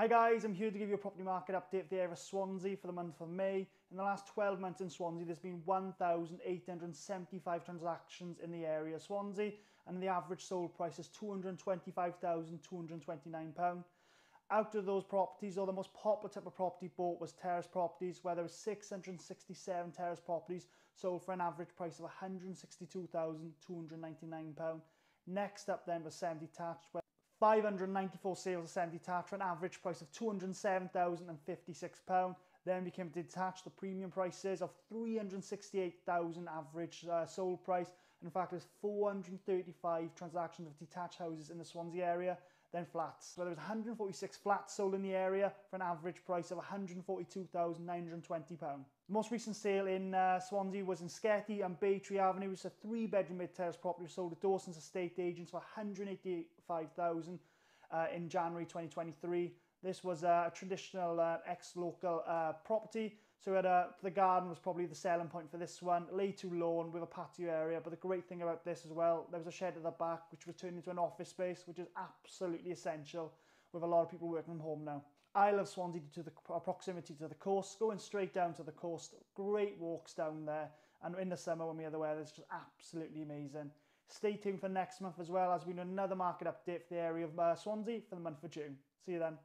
Hi guys, I'm here to give you a property market update for the area of Swansea for the month of May. In the last 12 months in Swansea, there's been 1,875 transactions in the area of Swansea, and the average sold price is £225,229. Out of those properties, or the most popular type of property bought was terrace properties, where there were 667 terrace properties sold for an average price of £162,299. Next up then was semi-detached, 594 sales of semi-detached for an average price of £207,056. Then became detached, the premium prices of 368,000 average uh, sold price. In fact, there's 435 transactions of detached houses in the Swansea area. Then flats. So there was 146 flats sold in the area for an average price of £142,920. The most recent sale in uh, Swansea was in Sketty and Baytree Avenue. It's a three-bedroom mid-terrace property sold at Dawson's estate agents for 185000 uh, in January 2023. This was a traditional uh, ex-local uh, property. So we had a, the garden was probably the selling point for this one. Lay to lawn with a patio area. But the great thing about this as well, there was a shed at the back which was turned into an office space, which is absolutely essential with a lot of people working from home now. I love Swansea due to the proximity to the coast, going straight down to the coast. Great walks down there. And in the summer when we have the weather, it's just absolutely amazing. Stay tuned for next month as well as we do another market update for the area of uh, Swansea for the month of June. See you then.